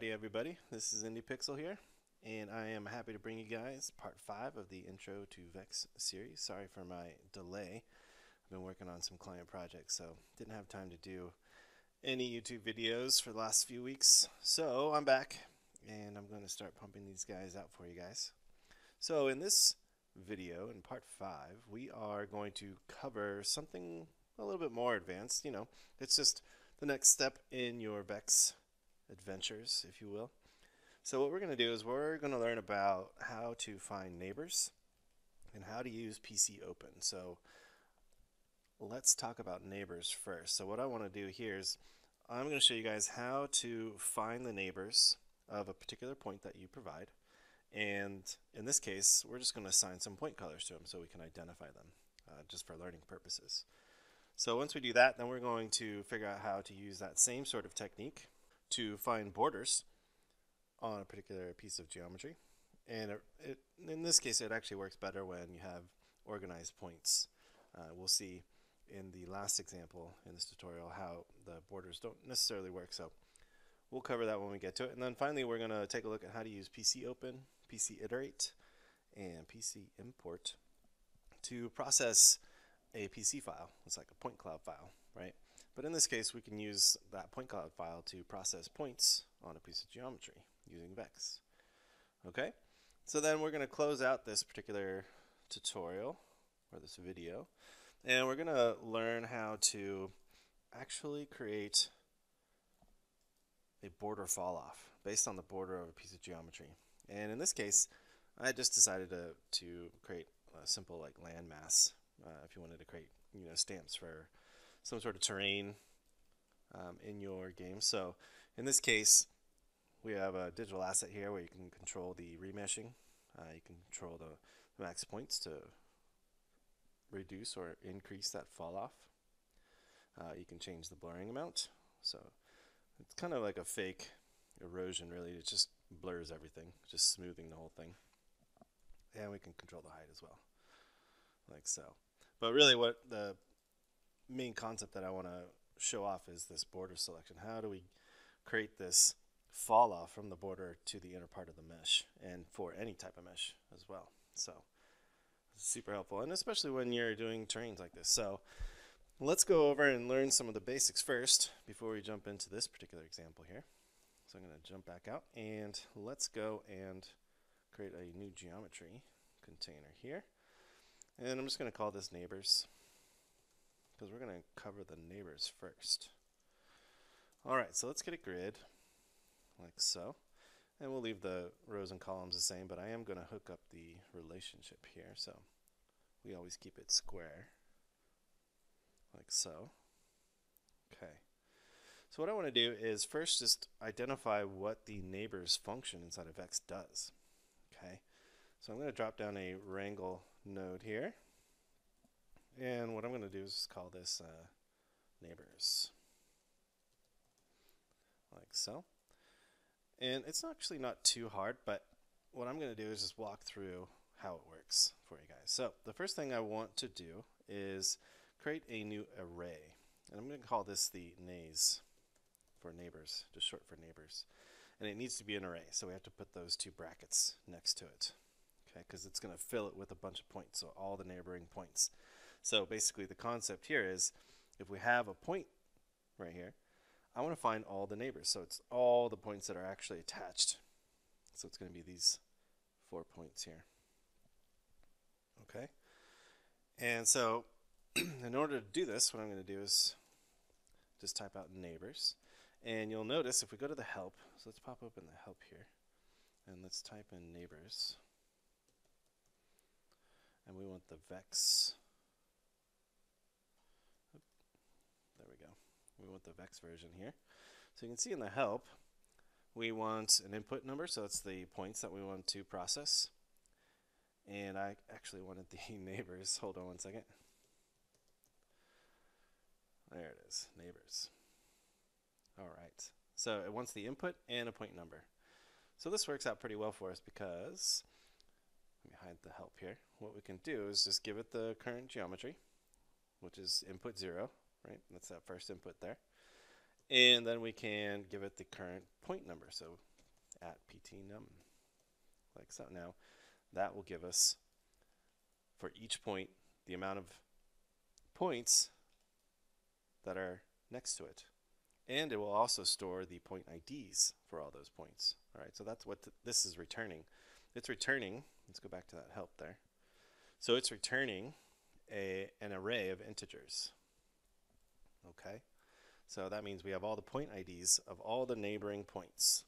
Howdy everybody, this is IndiePixel here, and I am happy to bring you guys part 5 of the Intro to Vex series. Sorry for my delay, I've been working on some client projects, so didn't have time to do any YouTube videos for the last few weeks. So I'm back, and I'm going to start pumping these guys out for you guys. So in this video, in part 5, we are going to cover something a little bit more advanced. You know, it's just the next step in your Vex adventures, if you will. So what we're going to do is we're going to learn about how to find neighbors and how to use PC Open. So let's talk about neighbors first. So what I want to do here is I'm going to show you guys how to find the neighbors of a particular point that you provide. And in this case, we're just going to assign some point colors to them so we can identify them uh, just for learning purposes. So once we do that, then we're going to figure out how to use that same sort of technique to find borders on a particular piece of geometry. And it, it, in this case, it actually works better when you have organized points. Uh, we'll see in the last example in this tutorial how the borders don't necessarily work. So we'll cover that when we get to it. And then finally, we're going to take a look at how to use PC Open, PC Iterate, and PC Import to process a PC file. It's like a point cloud file, right? But in this case, we can use that point cloud file to process points on a piece of geometry using Vex. Okay, so then we're going to close out this particular tutorial or this video, and we're going to learn how to actually create a border fall off based on the border of a piece of geometry. And in this case, I just decided to, to create a simple like landmass uh, if you wanted to create you know stamps for some sort of terrain um, in your game. So in this case, we have a digital asset here where you can control the remeshing. Uh, you can control the max points to reduce or increase that fall off. Uh, you can change the blurring amount. So it's kind of like a fake erosion really. It just blurs everything, just smoothing the whole thing. And we can control the height as well, like so. But really what the main concept that I want to show off is this border selection. How do we create this fall off from the border to the inner part of the mesh and for any type of mesh as well. So super helpful and especially when you're doing terrains like this. So let's go over and learn some of the basics first before we jump into this particular example here. So I'm going to jump back out and let's go and create a new geometry container here. And I'm just going to call this neighbors because we're going to cover the neighbors first. Alright, so let's get a grid like so. And we'll leave the rows and columns the same, but I am going to hook up the relationship here. So we always keep it square like so. Okay. So what I want to do is first just identify what the neighbors function inside of Vex does. Okay. So I'm going to drop down a wrangle node here. And what I'm going to do is call this uh, neighbors. Like so. And it's actually not too hard, but what I'm going to do is just walk through how it works for you guys. So the first thing I want to do is create a new array. And I'm going to call this the nays for neighbors, just short for neighbors. And it needs to be an array, so we have to put those two brackets next to it okay, because it's going to fill it with a bunch of points, so all the neighboring points. So basically the concept here is if we have a point right here, I want to find all the neighbors. So it's all the points that are actually attached. So it's going to be these four points here. Okay. And so in order to do this, what I'm going to do is just type out neighbors. And you'll notice if we go to the help, so let's pop open the help here. And let's type in neighbors and we want the vex. There we go. We want the vex version here. So you can see in the help, we want an input number, so it's the points that we want to process. And I actually wanted the neighbors. Hold on one second. There it is, neighbors. All right. So it wants the input and a point number. So this works out pretty well for us because let me hide the help here. What we can do is just give it the current geometry, which is input 0, right? That's that first input there. And then we can give it the current point number. So at ptnum, like so. Now, that will give us, for each point, the amount of points that are next to it. And it will also store the point IDs for all those points. All right, so that's what th this is returning. It's returning, let's go back to that help there. So it's returning a, an array of integers. Okay, so that means we have all the point IDs of all the neighboring points.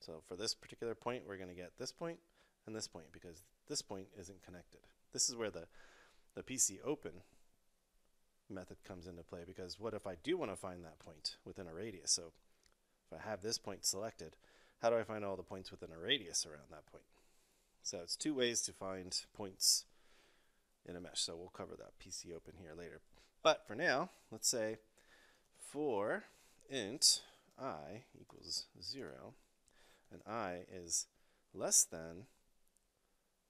So for this particular point, we're going to get this point and this point because this point isn't connected. This is where the, the PC open method comes into play because what if I do want to find that point within a radius? So if I have this point selected, how do I find all the points within a radius around that point? So it's two ways to find points in a mesh. So we'll cover that PC open here later. But for now, let's say for int i equals 0 and i is less than,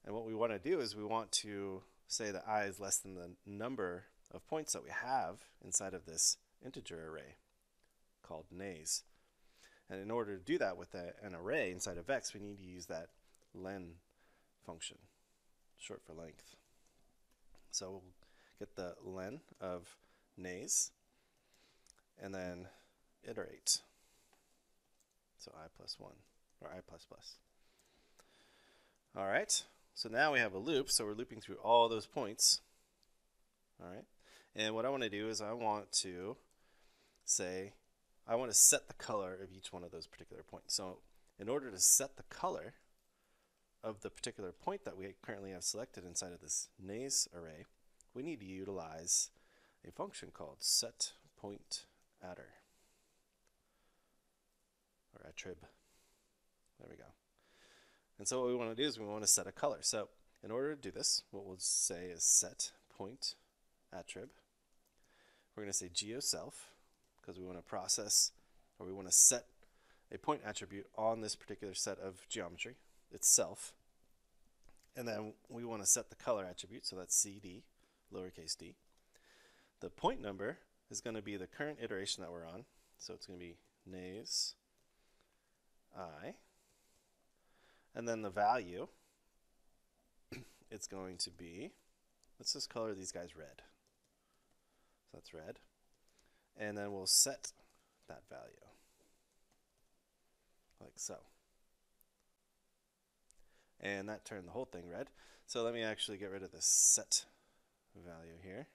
and what we want to do is we want to say that i is less than the number of points that we have inside of this integer array called nays. And in order to do that with a, an array inside of Vex, we need to use that len function, short for length. So we'll get the len of nays and then iterate. So i plus 1, or i plus plus. All right, so now we have a loop, so we're looping through all those points. All right, and what I want to do is I want to say, I want to set the color of each one of those particular points. So in order to set the color of the particular point that we currently have selected inside of this nays array, we need to utilize a function called set point attr or attrib. There we go. And so what we want to do is we want to set a color. So in order to do this, what we'll say is set point attrib. We're going to say geoself because we want to process or we want to set a point attribute on this particular set of geometry itself. And then we want to set the color attribute, so that's CD, lowercase d. The point number is going to be the current iteration that we're on, so it's going to be nays i. And then the value, it's going to be, let's just color these guys red. So that's red. And then we'll set that value like so. And that turned the whole thing red. So let me actually get rid of this set value here.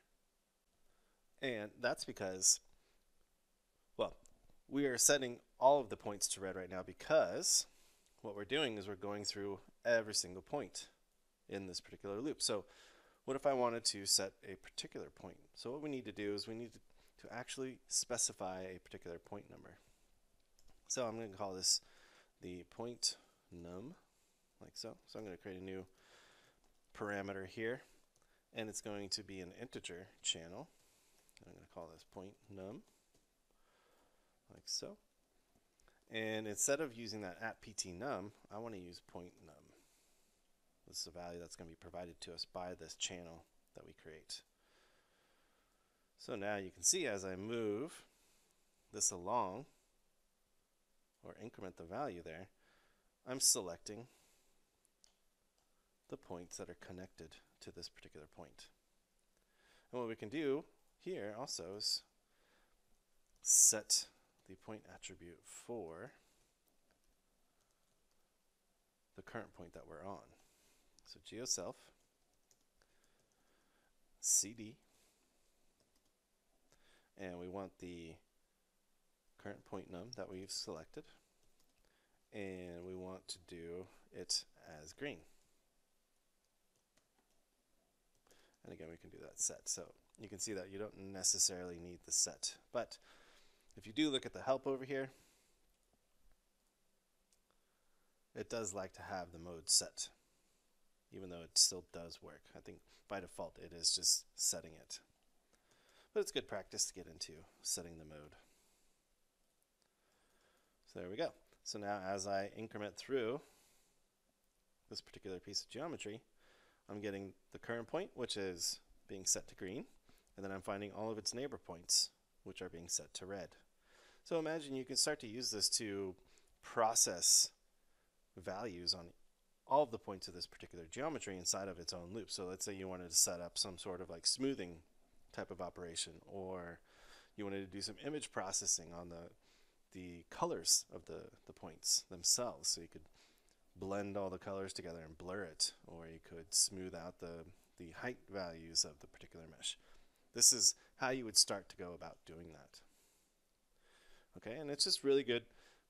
And that's because, well, we are setting all of the points to red right now because what we're doing is we're going through every single point in this particular loop. So what if I wanted to set a particular point? So what we need to do is we need to, actually specify a particular point number. So I'm going to call this the point num, like so. So I'm going to create a new parameter here, and it's going to be an integer channel. I'm going to call this point num, like so. And instead of using that at ptnum, I want to use point num. This is a value that's going to be provided to us by this channel that we create. So now you can see as I move this along, or increment the value there, I'm selecting the points that are connected to this particular point. And what we can do here also is set the point attribute for the current point that we're on. So geoself, cd, and we want the current point num that we've selected, and we want to do it as green. And again, we can do that set. So you can see that you don't necessarily need the set. But if you do look at the help over here, it does like to have the mode set even though it still does work. I think by default it is just setting it. But it's good practice to get into setting the mode. So there we go. So now as I increment through this particular piece of geometry, I'm getting the current point, which is being set to green, and then I'm finding all of its neighbor points, which are being set to red. So imagine you can start to use this to process values on all of the points of this particular geometry inside of its own loop. So let's say you wanted to set up some sort of like smoothing type of operation or you wanted to do some image processing on the the colors of the, the points themselves. So you could blend all the colors together and blur it, or you could smooth out the, the height values of the particular mesh. This is how you would start to go about doing that. Okay, and it's just really good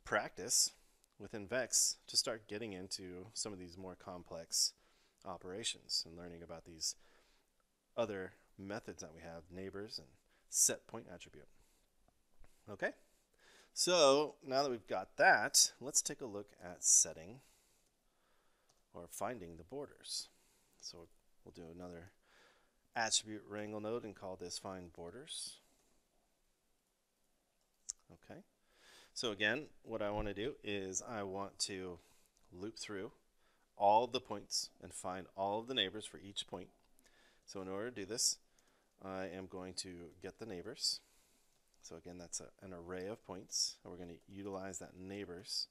practice within Vex to start getting into some of these more complex operations and learning about these other methods that we have, neighbors and set point attribute. Okay, so now that we've got that, let's take a look at setting or finding the borders. So we'll do another attribute wrangle node and call this find borders. Okay. So again, what I want to do is I want to loop through all the points and find all of the neighbors for each point. So in order to do this, I am going to get the neighbors. So again, that's a, an array of points, and we're going to utilize that neighbors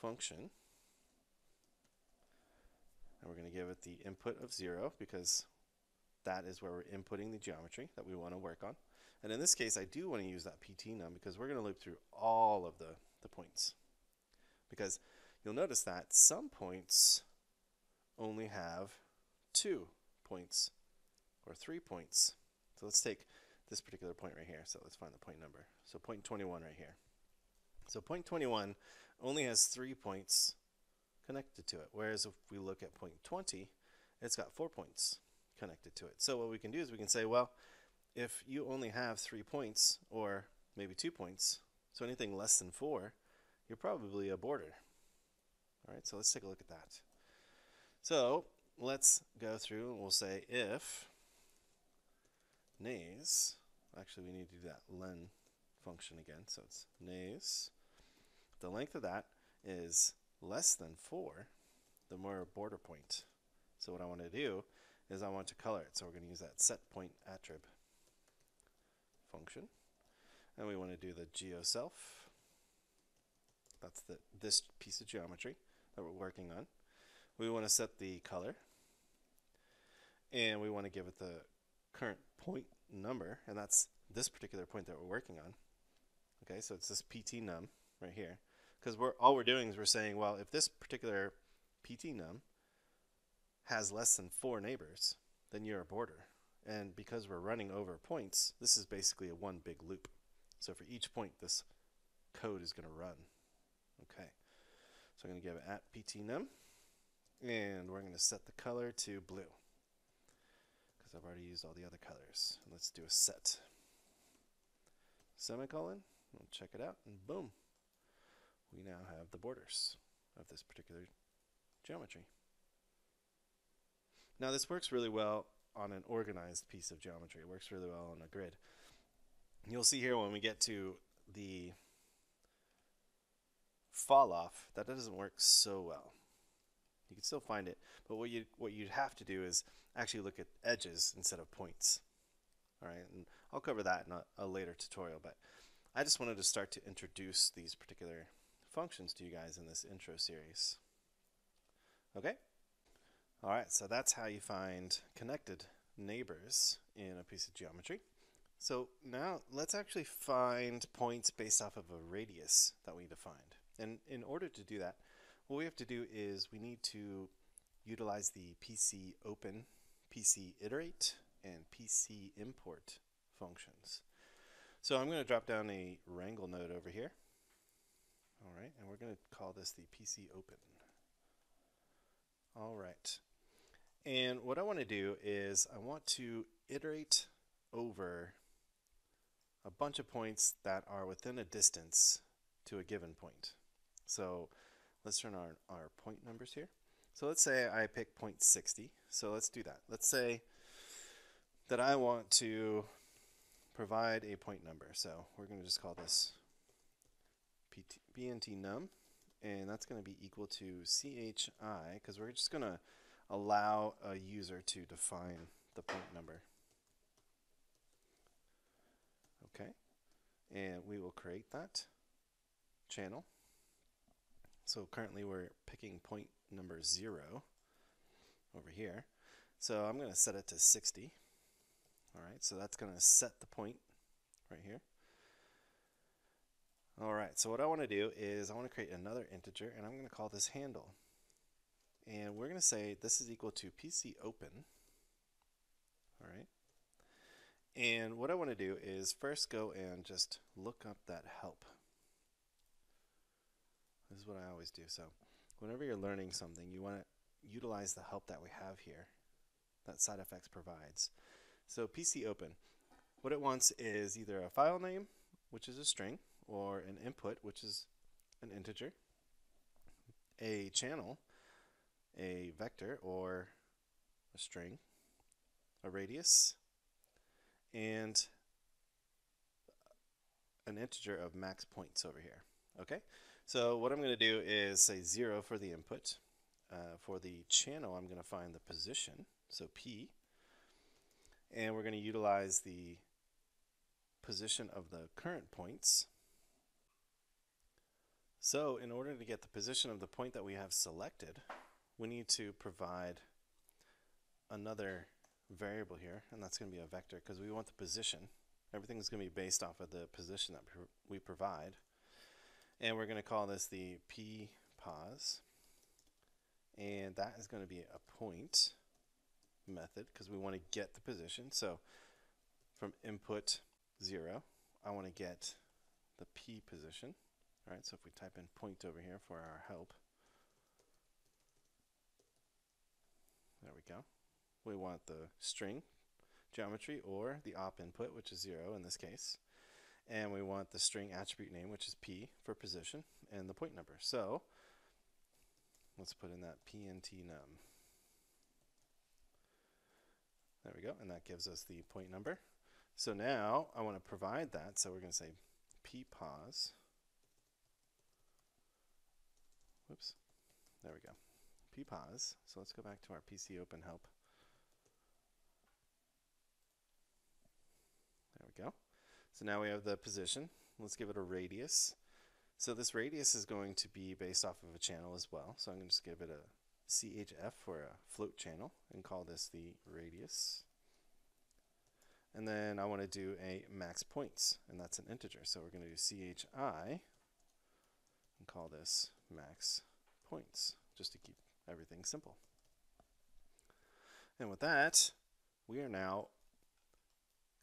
function. And we're going to give it the input of 0 because that is where we're inputting the geometry that we want to work on. And in this case, I do want to use that PT num because we're going to loop through all of the, the points. Because you'll notice that some points only have two points or three points. So let's take this particular point right here. So let's find the point number. So point 21 right here. So point 21 only has three points connected to it. Whereas if we look at point 20, it's got four points connected to it. So what we can do is we can say, well, if you only have three points or maybe two points, so anything less than four, you're probably a border. All right, so let's take a look at that. So let's go through and we'll say if nays, actually we need to do that len function again, so it's nays. The length of that is less than 4, the more border point. So what I want to do is I want to color it. So we're going to use that set point attrib function. And we want to do the geoself. That's the this piece of geometry that we're working on. We want to set the color. And we want to give it the current point number, and that's this particular point that we're working on. Okay, so it's this PT num right here. Because we're all we're doing is we're saying, well, if this particular PT num has less than four neighbors, then you're a border. And because we're running over points, this is basically a one big loop. So for each point, this code is going to run. Okay, so I'm going to give it at ptnum, and we're going to set the color to blue because I've already used all the other colors. Let's do a set. Semicolon, we'll check it out, and boom, we now have the borders of this particular geometry. Now this works really well on an organized piece of geometry. It works really well on a grid. You'll see here when we get to the fall off, that doesn't work so well. You can still find it, but what you what you'd have to do is actually look at edges instead of points. All right, and I'll cover that in a, a later tutorial, but I just wanted to start to introduce these particular functions to you guys in this intro series. Okay? All right, so that's how you find connected neighbors in a piece of geometry. So now let's actually find points based off of a radius that we defined. And in order to do that, what we have to do is we need to utilize the PC open, PC iterate, and PC import functions. So I'm going to drop down a wrangle node over here. All right, and we're going to call this the PC open. All right. And what I want to do is I want to iterate over a bunch of points that are within a distance to a given point. So let's turn our, our point numbers here. So let's say I pick point 60. So let's do that. Let's say that I want to provide a point number. So we're going to just call this pnt num, and that's going to be equal to CHI, because we're just going to allow a user to define the point number. Okay, and we will create that channel. So currently we're picking point number 0 over here. So I'm going to set it to 60. All right, so that's going to set the point right here. All right, so what I want to do is I want to create another integer, and I'm going to call this handle. And we're going to say this is equal to PC open. All right. And what I want to do is first go and just look up that help. This is what I always do. So whenever you're learning something, you want to utilize the help that we have here that SideFX provides. So PC open, what it wants is either a file name, which is a string, or an input, which is an integer, a channel, a vector or a string, a radius, and an integer of max points over here. Okay, so what I'm going to do is say 0 for the input. Uh, for the channel, I'm going to find the position, so P, and we're going to utilize the position of the current points. So in order to get the position of the point that we have selected, we need to provide another variable here, and that's going to be a vector because we want the position. Everything's going to be based off of the position that we provide. And we're going to call this the p pos, and that is going to be a point method because we want to get the position. So from input 0, I want to get the p position. All right, so if we type in point over here for our help, there we go. We want the string geometry or the op input, which is 0 in this case. And we want the string attribute name, which is p for position, and the point number. So let's put in that pnt num. There we go, and that gives us the point number. So now I want to provide that, so we're going to say ppos. Whoops, there we go. ppos. So let's go back to our PC open help. There we go. So now we have the position. Let's give it a radius. So this radius is going to be based off of a channel as well. So I'm going to just give it a CHF for a float channel and call this the radius. And then I want to do a max points, and that's an integer. So we're going to do CHI and call this max points, just to keep everything simple. And with that, we are now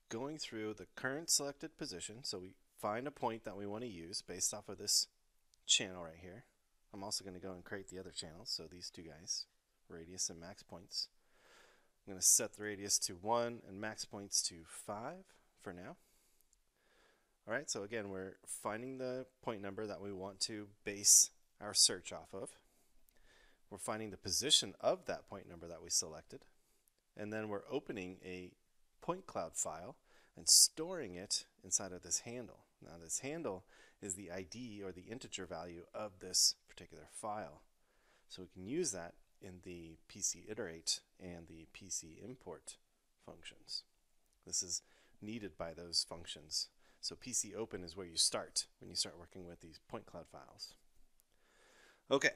going through the current selected position. So we find a point that we want to use based off of this channel right here. I'm also going to go and create the other channels, so these two guys, radius and max points. I'm going to set the radius to 1 and max points to 5 for now. Alright, so again, we're finding the point number that we want to base our search off of. We're finding the position of that point number that we selected. And then we're opening a point cloud file and storing it inside of this handle. Now this handle is the ID or the integer value of this particular file. So we can use that in the PC iterate and the PC import functions. This is needed by those functions. So PC open is where you start when you start working with these point cloud files. Okay,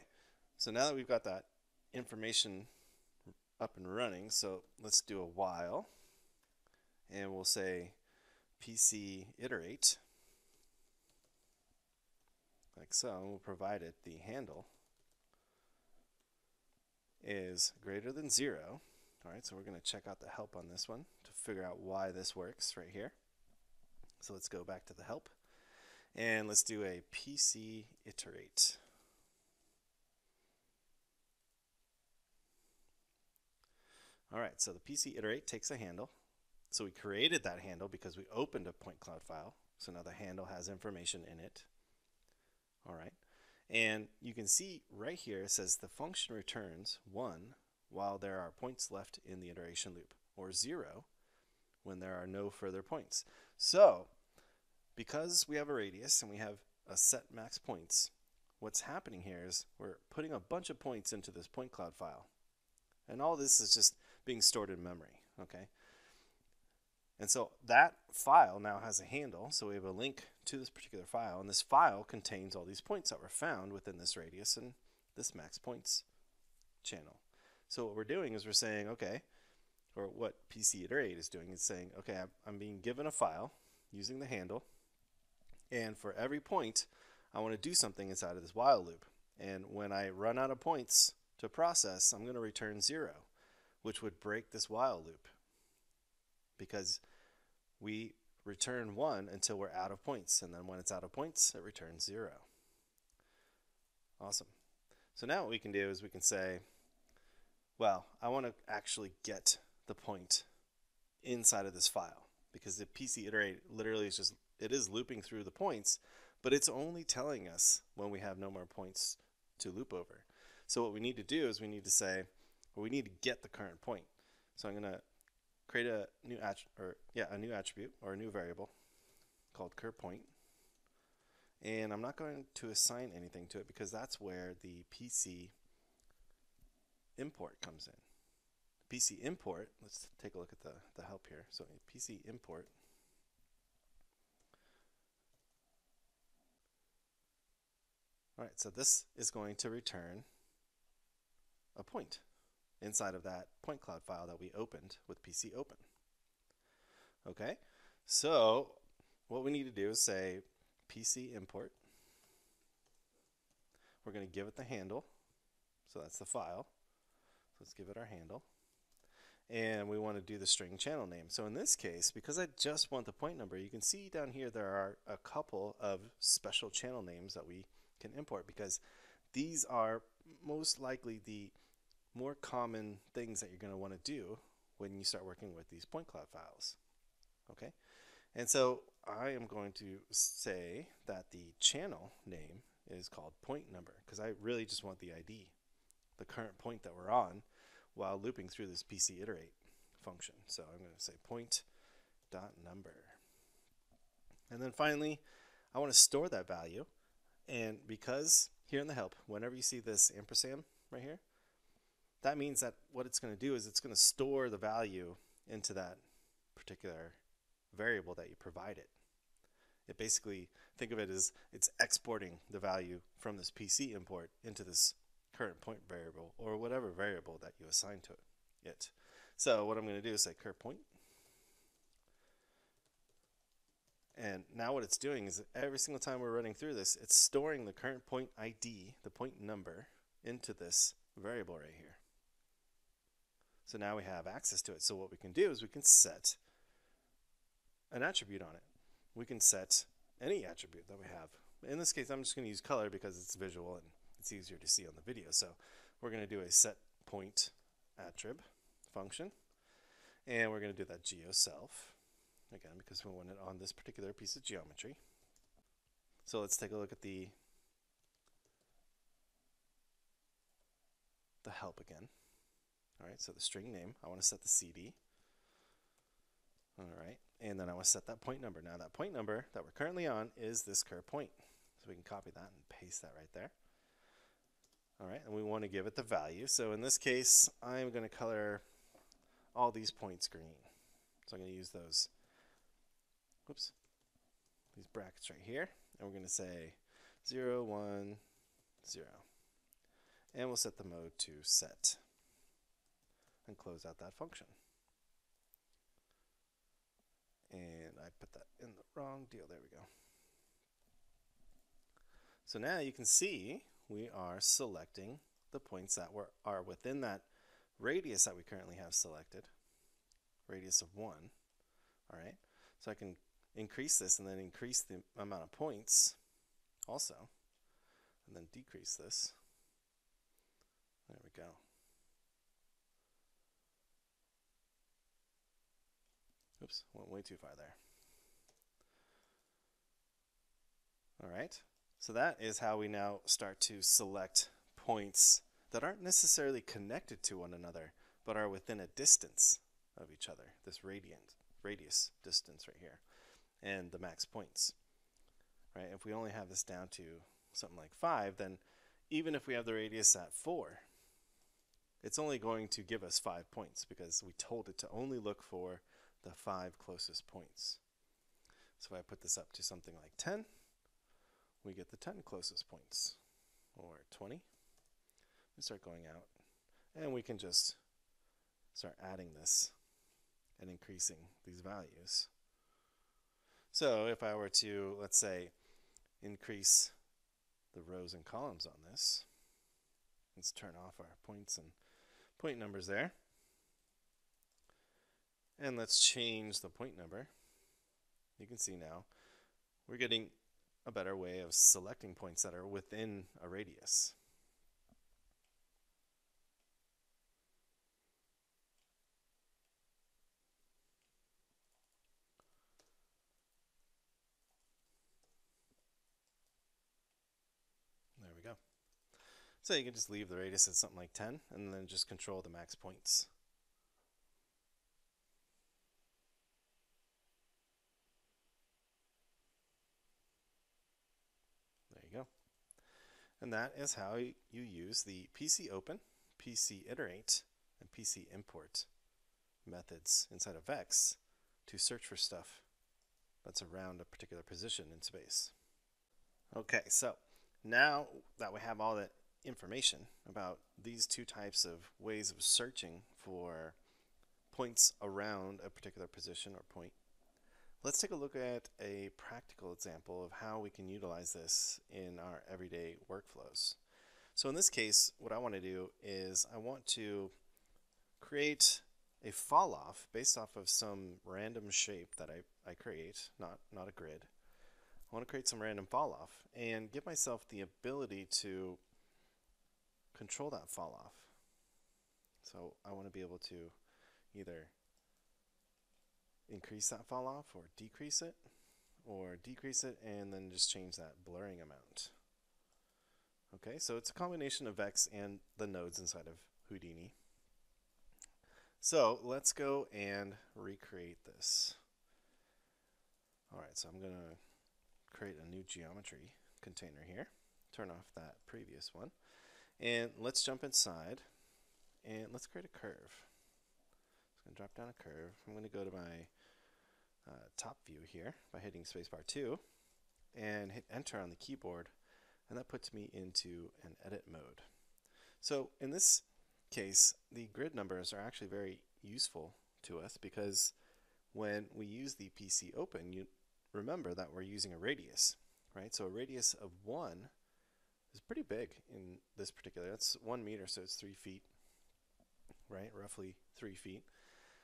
so now that we've got that information up and running, so let's do a while and we'll say PC iterate like so, and we'll provide it the handle is greater than zero. All right, so we're going to check out the help on this one to figure out why this works right here. So let's go back to the help and let's do a PC iterate. All right, so the PC iterate takes a handle so we created that handle because we opened a point cloud file. So now the handle has information in it. All right. And you can see right here it says the function returns 1 while there are points left in the iteration loop, or 0 when there are no further points. So because we have a radius and we have a set max points, what's happening here is we're putting a bunch of points into this point cloud file. And all this is just being stored in memory. Okay. And so that file now has a handle, so we have a link to this particular file, and this file contains all these points that were found within this radius and this max points channel. So what we're doing is we're saying, okay, or what PC iterate is doing is saying, okay, I'm being given a file using the handle, and for every point, I want to do something inside of this while loop. And when I run out of points to process, I'm going to return zero, which would break this while loop because we return one until we're out of points. And then when it's out of points, it returns zero. Awesome. So now what we can do is we can say, well, I want to actually get the point inside of this file because the PC iterate literally is just, it is looping through the points, but it's only telling us when we have no more points to loop over. So what we need to do is we need to say, well, we need to get the current point. So I'm going to create a new or yeah, a new attribute or a new variable called current point. And I'm not going to assign anything to it because that's where the PC import comes in. PC import, let's take a look at the, the help here. So PC import All right, so this is going to return a point inside of that point cloud file that we opened with PC open. Okay, so what we need to do is say PC import. We're going to give it the handle. So that's the file. So let's give it our handle. And we want to do the string channel name. So in this case, because I just want the point number, you can see down here there are a couple of special channel names that we can import because these are most likely the more common things that you're going to want to do when you start working with these point cloud files. Okay, and so I am going to say that the channel name is called point number because I really just want the ID, the current point that we're on, while looping through this PC iterate function. So I'm going to say point dot number, and then finally, I want to store that value and because here in the help, whenever you see this ampersand right here, that means that what it's going to do is it's going to store the value into that particular variable that you provided. It It basically, think of it as it's exporting the value from this PC import into this current point variable or whatever variable that you assign to it. So what I'm going to do is say current point And now what it's doing is every single time we're running through this, it's storing the current point ID, the point number, into this variable right here. So now we have access to it. So what we can do is we can set an attribute on it. We can set any attribute that we have. In this case, I'm just going to use color because it's visual and it's easier to see on the video. So we're going to do a set point attrib function. And we're going to do that geoself again because we want it on this particular piece of geometry. So let's take a look at the the help again. All right, so the string name, I want to set the CD. All right, and then I want to set that point number. Now that point number that we're currently on is this current point. So we can copy that and paste that right there. All right, and we want to give it the value. So in this case, I'm going to color all these points green. So I'm going to use those whoops, these brackets right here, and we're going to say 0, 1, 0. And we'll set the mode to set and close out that function. And I put that in the wrong deal. There we go. So now you can see we are selecting the points that were, are within that radius that we currently have selected, radius of 1. All right, so I can increase this and then increase the amount of points also and then decrease this there we go oops went way too far there all right so that is how we now start to select points that aren't necessarily connected to one another but are within a distance of each other this radiant radius distance right here and the max points. Right? If we only have this down to something like 5, then even if we have the radius at 4, it's only going to give us 5 points because we told it to only look for the five closest points. So if I put this up to something like 10, we get the 10 closest points, or 20. We start going out, and we can just start adding this and increasing these values. So if I were to, let's say, increase the rows and columns on this, let's turn off our points and point numbers there. And let's change the point number. You can see now we're getting a better way of selecting points that are within a radius. There we go. So you can just leave the radius at something like 10 and then just control the max points. And that is how you use the PC open, PC iterate, and PC import methods inside of Vex to search for stuff that's around a particular position in space. Okay, so now that we have all that information about these two types of ways of searching for points around a particular position or point, Let's take a look at a practical example of how we can utilize this in our everyday workflows. So in this case, what I want to do is I want to create a fall off based off of some random shape that I, I create, not, not a grid. I want to create some random fall off and give myself the ability to control that fall off. So I want to be able to either increase that fall off or decrease it or decrease it and then just change that blurring amount. Okay, so it's a combination of Vex and the nodes inside of Houdini. So let's go and recreate this. Alright, so I'm going to create a new geometry container here. Turn off that previous one. And let's jump inside and let's create a curve. I'm going to drop down a curve. I'm going to go to my uh, top view here by hitting spacebar 2 and hit enter on the keyboard and that puts me into an edit mode. So in this case the grid numbers are actually very useful to us because when we use the PC open you remember that we're using a radius right? So a radius of 1 is pretty big in this particular that's 1 meter so it's 3 feet right? Roughly 3 feet.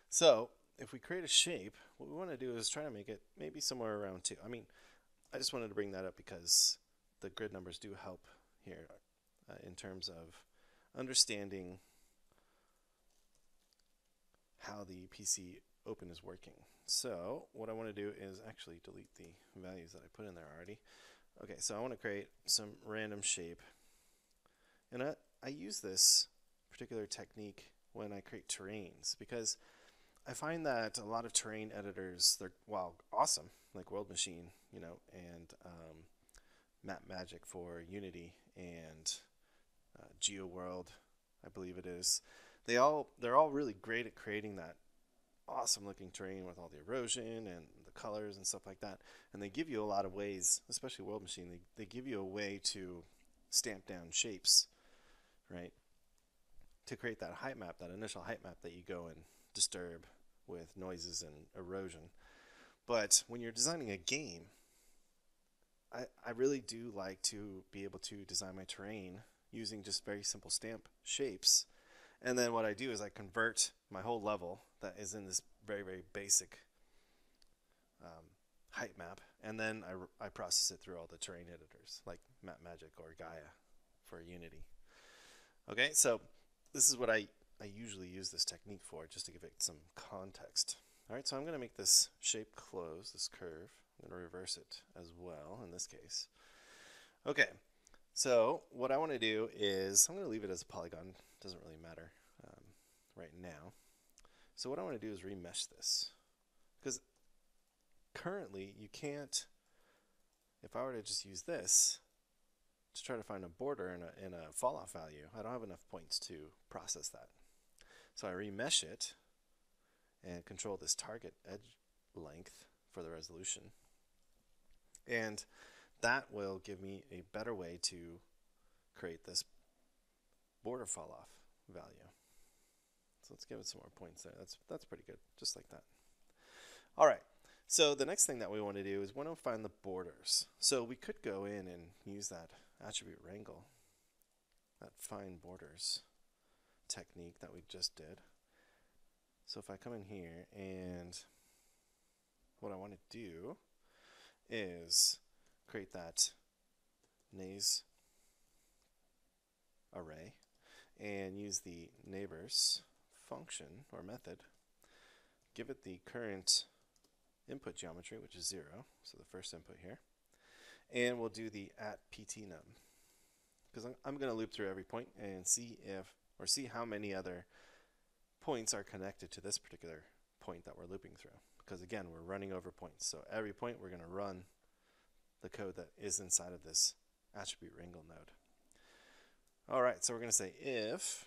So if we create a shape, what we want to do is try to make it maybe somewhere around 2. I mean, I just wanted to bring that up because the grid numbers do help here uh, in terms of understanding how the PC open is working. So what I want to do is actually delete the values that I put in there already. Okay, so I want to create some random shape. And I, I use this particular technique when I create terrains because I find that a lot of terrain editors, they're, well, awesome, like World Machine, you know, and um, Map Magic for Unity and uh, GeoWorld, I believe it is. They all, they're all really great at creating that awesome looking terrain with all the erosion and the colors and stuff like that. And they give you a lot of ways, especially World Machine, they, they give you a way to stamp down shapes, right? To create that height map, that initial height map that you go and disturb with noises and erosion. But when you're designing a game, I, I really do like to be able to design my terrain using just very simple stamp shapes. And then what I do is I convert my whole level that is in this very, very basic um, height map, and then I, I process it through all the terrain editors like Map Magic or Gaia for Unity. Okay, so this is what I I usually use this technique for, just to give it some context. Alright, so I'm going to make this shape close, this curve. I'm going to reverse it as well in this case. Okay, so what I want to do is, I'm going to leave it as a polygon, doesn't really matter um, right now. So what I want to do is remesh this. Because currently you can't, if I were to just use this, to try to find a border and a, and a fall off value, I don't have enough points to process that. So I remesh it, and control this target edge length for the resolution. And that will give me a better way to create this border fall off value. So let's give it some more points there. That's, that's pretty good, just like that. All right, so the next thing that we want to do is we want to find the borders. So we could go in and use that attribute wrangle, that find borders technique that we just did. So if I come in here and what I want to do is create that nays array and use the neighbors function or method, give it the current input geometry, which is 0, so the first input here, and we'll do the at ptnum because I'm, I'm going to loop through every point and see if or see how many other points are connected to this particular point that we're looping through. Because again we're running over points. So every point we're going to run the code that is inside of this attribute wrangle node. Alright so we're going to say if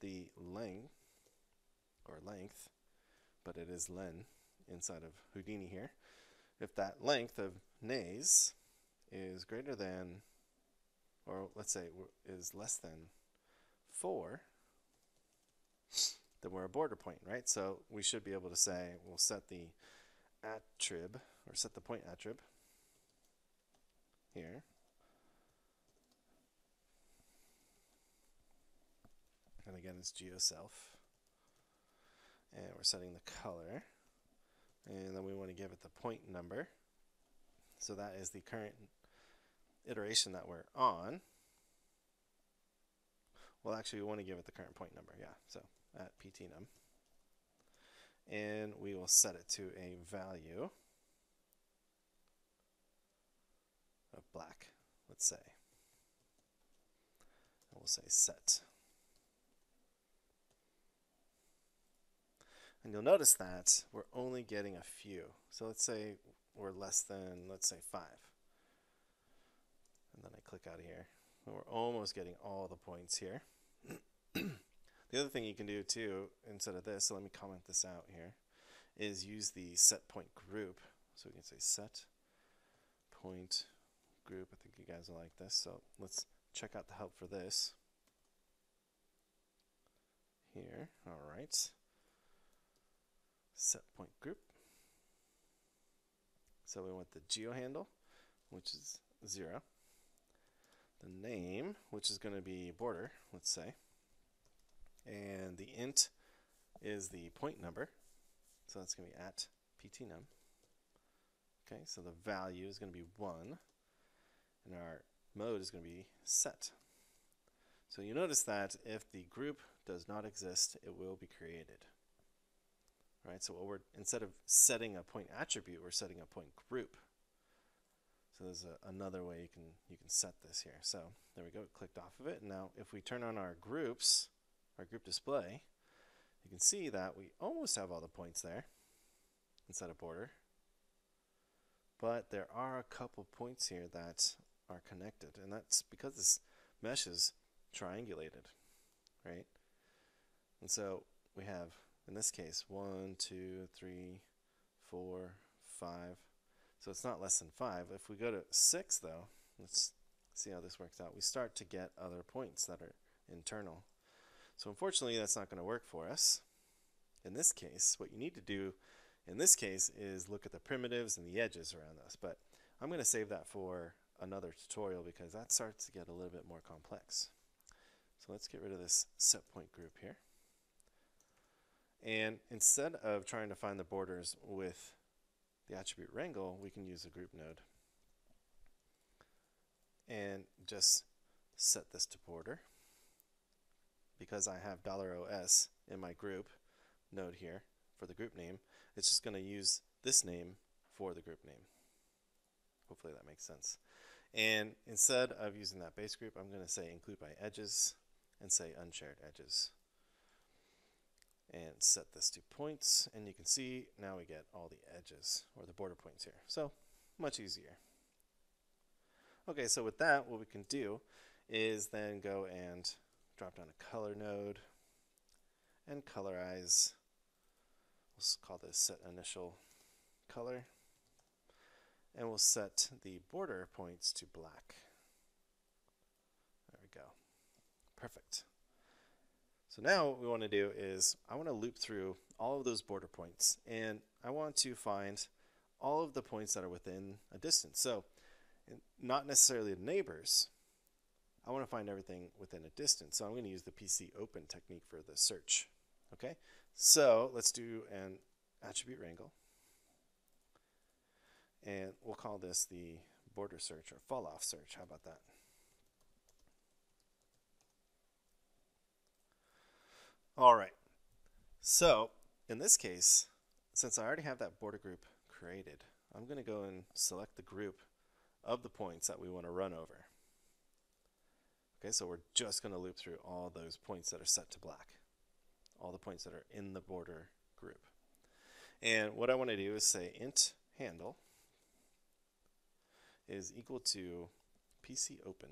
the length or length but it is len inside of Houdini here if that length of nays is greater than or let's say is less than 4 then we're a border point, right? So we should be able to say we'll set the attrib or set the point attrib here. And again, it's geoself. And we're setting the color. And then we want to give it the point number. So that is the current iteration that we're on. Well, actually, we want to give it the current point number, yeah. So at ptnum. And we will set it to a value of black, let's say. And we'll say set. And you'll notice that we're only getting a few. So let's say we're less than, let's say, 5. And then I click out of here. And we're almost getting all the points here. The other thing you can do too, instead of this, so let me comment this out here, is use the set point group. So we can say set point group. I think you guys will like this. So let's check out the help for this. Here, all right. Set point group. So we want the geo handle, which is zero. The name, which is going to be border, let's say and the int is the point number. So that's going to be at ptnum. Okay, so the value is going to be 1, and our mode is going to be set. So you notice that if the group does not exist, it will be created. Right, so what we're instead of setting a point attribute, we're setting a point group. So there's a, another way you can you can set this here. So there we go, clicked off of it. Now if we turn on our groups, our group display, you can see that we almost have all the points there inside a border. But there are a couple points here that are connected, and that's because this mesh is triangulated, right? And so we have, in this case, one, two, three, four, five. So it's not less than five. If we go to six, though, let's see how this works out. We start to get other points that are internal. So unfortunately, that's not going to work for us. In this case, what you need to do in this case is look at the primitives and the edges around us. But I'm going to save that for another tutorial because that starts to get a little bit more complex. So let's get rid of this set point group here. And instead of trying to find the borders with the attribute wrangle, we can use a group node and just set this to border because I have $OS in my group node here for the group name, it's just going to use this name for the group name. Hopefully that makes sense. And instead of using that base group, I'm going to say include by edges and say unshared edges. And set this to points, and you can see now we get all the edges, or the border points here. So, much easier. Okay, so with that, what we can do is then go and drop down a color node and colorize We'll call this set initial color. And we'll set the border points to black. There we go. Perfect. So now what we want to do is I want to loop through all of those border points and I want to find all of the points that are within a distance. So not necessarily the neighbors. I want to find everything within a distance. So I'm going to use the PC open technique for the search. Okay, so let's do an attribute wrangle. And we'll call this the border search or fall off search. How about that? All right. So in this case, since I already have that border group created, I'm going to go and select the group of the points that we want to run over. Okay, so we're just going to loop through all those points that are set to black, all the points that are in the border group. And what I want to do is say int handle is equal to PC open.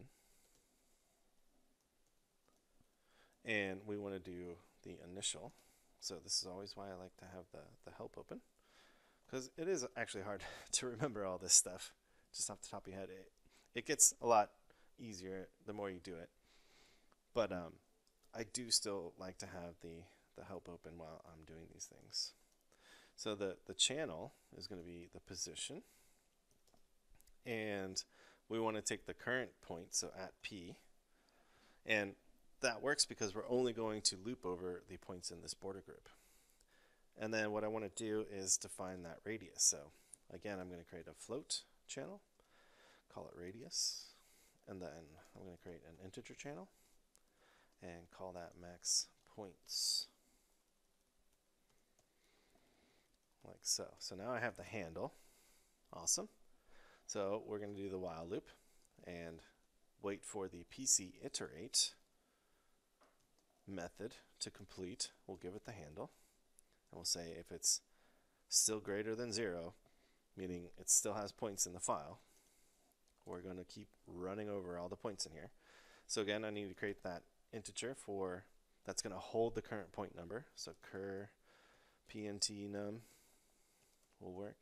And we want to do the initial. So this is always why I like to have the, the help open. Because it is actually hard to remember all this stuff just off the top of your head. It, it gets a lot easier the more you do it. But um, I do still like to have the, the help open while I'm doing these things. So the, the channel is going to be the position. And we want to take the current point, so at P. And that works because we're only going to loop over the points in this border group. And then what I want to do is define that radius. So again, I'm going to create a float channel, call it radius, and then I'm going to create an integer channel and call that max points. Like so. So now I have the handle. Awesome. So we're going to do the while loop and wait for the PC iterate method to complete. We'll give it the handle. And we'll say if it's still greater than zero, meaning it still has points in the file, we're going to keep running over all the points in here. So again, I need to create that integer for that's going to hold the current point number. So cur pnt num will work.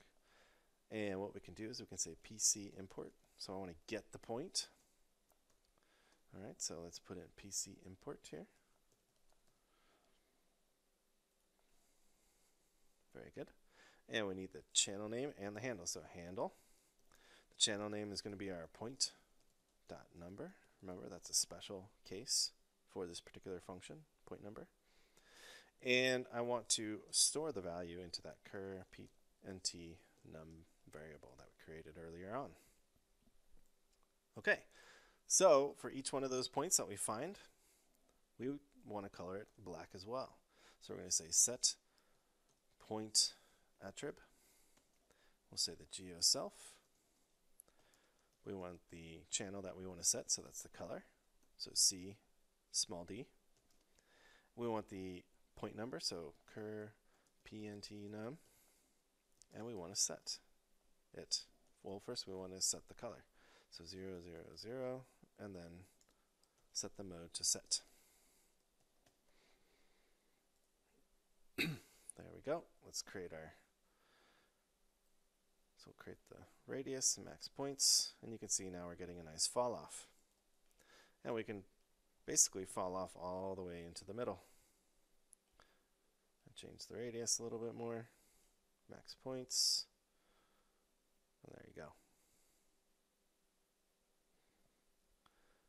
And what we can do is we can say pc import. So I want to get the point. All right, so let's put in pc import here. Very good. And we need the channel name and the handle. So handle. Channel name is going to be our point dot number. Remember, that's a special case for this particular function, point number. And I want to store the value into that cur pnt num variable that we created earlier on. Okay, so for each one of those points that we find, we want to color it black as well. So we're going to say set point attrib. We'll say the geo self. We want the channel that we want to set, so that's the color. So C small d. We want the point number, so cur pnt num, and we want to set it. Well, first we want to set the color. So 0, 0, 0, and then set the mode to set. there we go. Let's create our so we'll create the radius and max points, and you can see now we're getting a nice fall off. And we can basically fall off all the way into the middle. change the radius a little bit more, max points, and there you go.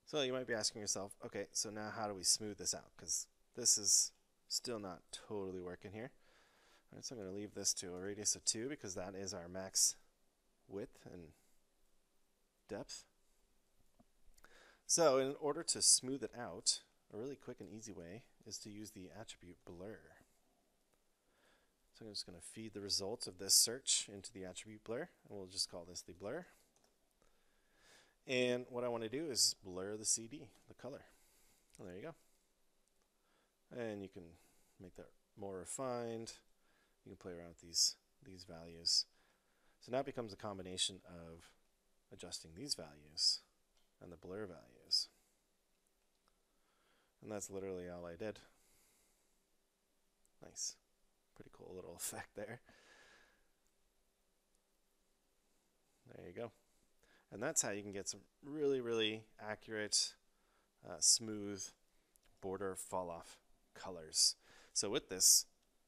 So you might be asking yourself, okay, so now how do we smooth this out? Because this is still not totally working here. All right, so I'm going to leave this to a radius of 2 because that is our max width and depth. So in order to smooth it out, a really quick and easy way is to use the attribute blur. So I'm just going to feed the results of this search into the attribute blur, and we'll just call this the blur. And what I want to do is blur the CD, the color. And there you go. And you can make that more refined. You can play around with these, these values. So now it becomes a combination of adjusting these values and the blur values. And that's literally all I did. Nice. Pretty cool little effect there. There you go. And that's how you can get some really, really accurate, uh, smooth border fall off colors. So with this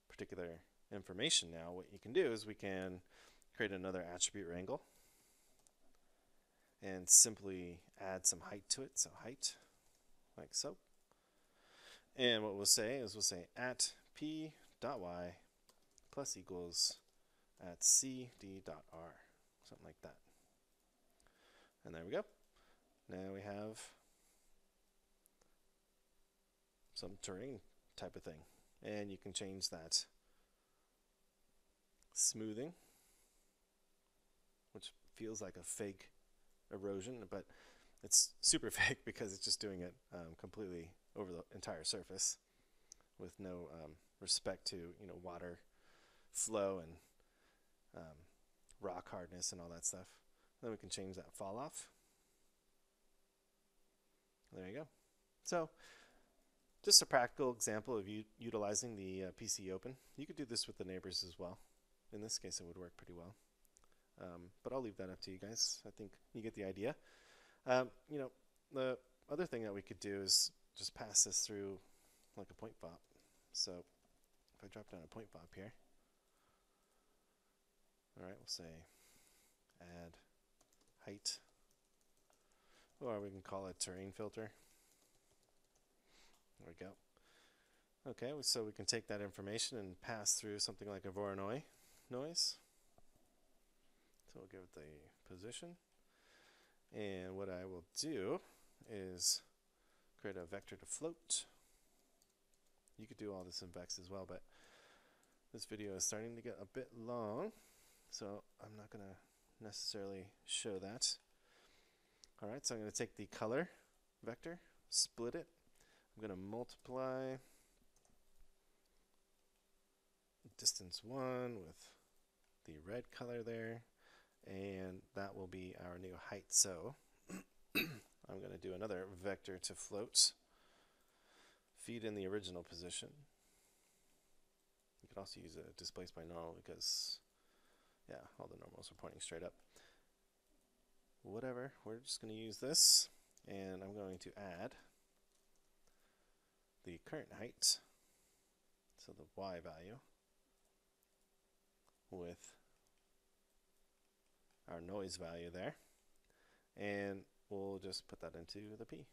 particular information now, what you can do is we can create another attribute wrangle and simply add some height to it. So height, like so. And what we'll say is we'll say at p dot y plus equals at c d dot r, something like that. And there we go. Now we have some terrain type of thing. And you can change that smoothing, which feels like a fake erosion, but it's super fake because it's just doing it um, completely over the entire surface with no um, respect to you know water flow and um, rock hardness and all that stuff. Then we can change that fall off. There you go. So just a practical example of utilizing the uh, PC Open. You could do this with the neighbors as well. In this case, it would work pretty well. Um, but I'll leave that up to you guys. I think you get the idea. Um, you know, the other thing that we could do is just pass this through like a point VOP. So if I drop down a point VOP here, all right, we'll say add height, or we can call it terrain filter. There we go. Okay, so we can take that information and pass through something like a Voronoi noise. So we'll give it the position. And what I will do is create a vector to float. You could do all this in Vex as well, but this video is starting to get a bit long, so I'm not going to necessarily show that. Alright, so I'm going to take the color vector, split it. I'm going to multiply distance 1 with the red color there, and that will be our new height. So I'm going to do another vector to float, feed in the original position. You could also use a displaced by normal because, yeah, all the normals are pointing straight up. Whatever, we're just going to use this, and I'm going to add the current height, so the y value, with our noise value there. And we'll just put that into the P.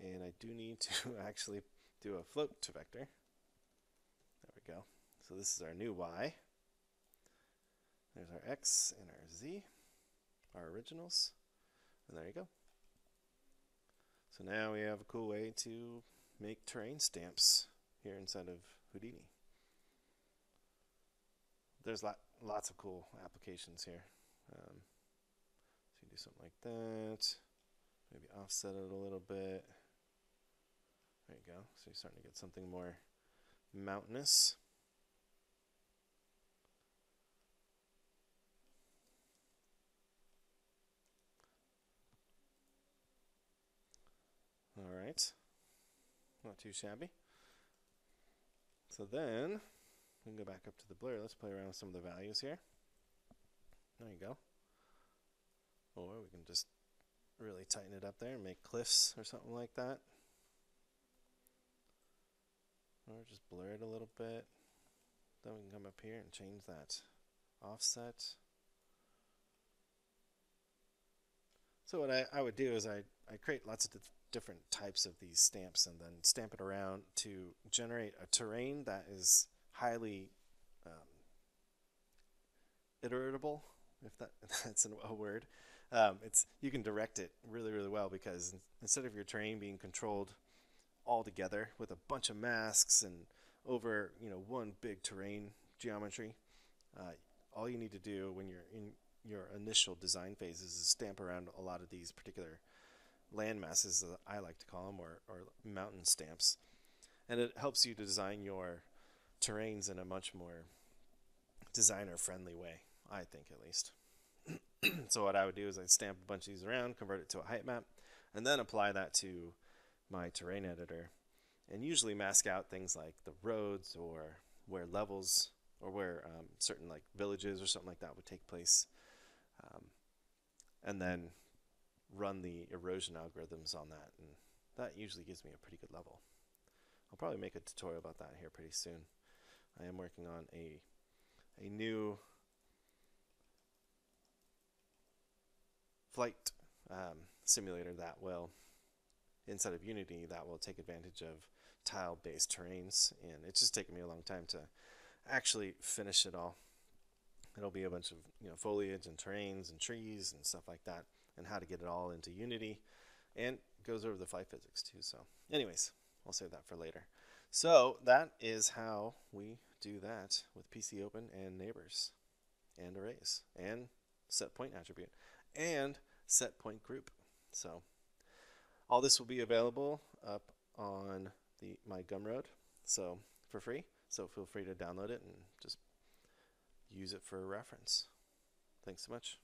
And I do need to actually do a float to vector. There we go. So this is our new Y. There's our X and our Z, our originals. And there you go. So now we have a cool way to make terrain stamps here inside of Houdini. There's lot, lots of cool applications here. Um, so you do something like that. Maybe offset it a little bit. There you go. So you're starting to get something more mountainous. All right. Not too shabby. So then, we can go back up to the blur. Let's play around with some of the values here. There you go. Or we can just really tighten it up there and make cliffs or something like that. Or just blur it a little bit. Then we can come up here and change that offset. So what I, I would do is I, I create lots of different types of these stamps and then stamp it around to generate a terrain that is highly um, iteratable, if that that's a word. Um, it's you can direct it really really well because instead of your terrain being controlled all together with a bunch of masks and over you know one big terrain geometry, uh, all you need to do when you're in your initial design phases is stamp around a lot of these particular land masses, that I like to call them, or, or mountain stamps. And it helps you to design your terrains in a much more designer friendly way, I think at least. so what I would do is I'd stamp a bunch of these around, convert it to a height map, and then apply that to my terrain editor and usually mask out things like the roads or where levels or where um, certain like villages or something like that would take place, um, and then run the erosion algorithms on that, and that usually gives me a pretty good level. I'll probably make a tutorial about that here pretty soon. I am working on a a new flight um, simulator that will inside of Unity that will take advantage of tile-based terrains, and it's just taken me a long time to actually finish it all. It'll be a bunch of you know foliage and terrains and trees and stuff like that, and how to get it all into Unity, and goes over the flight physics too. So, anyways, I'll save that for later. So that is how we do that with PC Open and neighbors, and arrays, and set point attribute, and set point group. So all this will be available up on the my Gumroad, so for free. So feel free to download it and just use it for reference. Thanks so much.